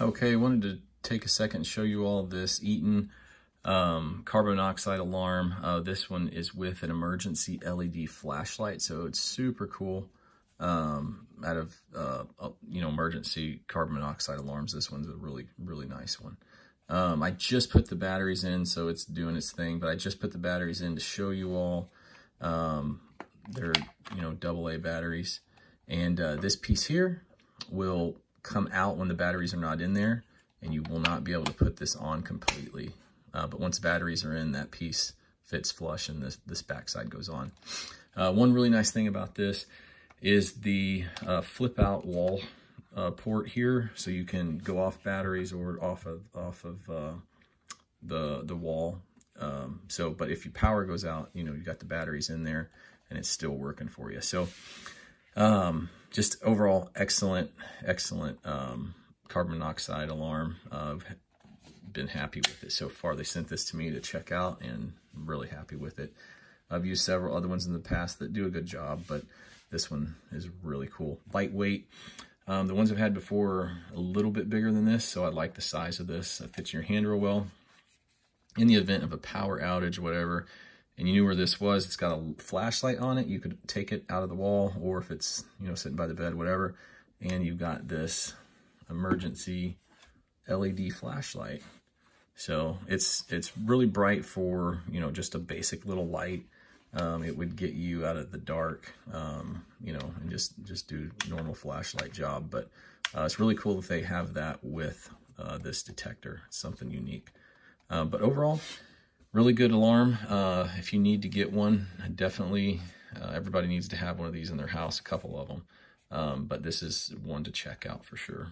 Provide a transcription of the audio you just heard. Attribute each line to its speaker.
Speaker 1: Okay, I wanted to take a second and show you all this Eaton um, carbon monoxide alarm. Uh, this one is with an emergency LED flashlight, so it's super cool. Um, out of, uh, uh, you know, emergency carbon monoxide alarms, this one's a really, really nice one. Um, I just put the batteries in, so it's doing its thing, but I just put the batteries in to show you all. Um, they're, you know, double A batteries. And uh, this piece here will come out when the batteries are not in there, and you will not be able to put this on completely. Uh, but once batteries are in, that piece fits flush and this, this backside goes on. Uh, one really nice thing about this is the uh, flip out wall uh, port here. So you can go off batteries or off of, off of uh, the, the wall. Um, so, but if your power goes out, you know, you got the batteries in there and it's still working for you. So um, just overall excellent, excellent um, carbon monoxide alarm. Uh, I've been happy with it so far. They sent this to me to check out and I'm really happy with it. I've used several other ones in the past that do a good job, but this one is really cool. Lightweight. Um, the ones I've had before are a little bit bigger than this, so I like the size of this. It fits in your hand real well. In the event of a power outage whatever, and you knew where this was, it's got a flashlight on it. You could take it out of the wall, or if it's, you know, sitting by the bed, whatever, and you've got this emergency LED flashlight so it's it's really bright for, you know, just a basic little light. Um, it would get you out of the dark, um, you know, and just, just do normal flashlight job. But uh, it's really cool that they have that with uh, this detector. It's something unique. Uh, but overall, really good alarm. Uh, if you need to get one, definitely uh, everybody needs to have one of these in their house, a couple of them. Um, but this is one to check out for sure.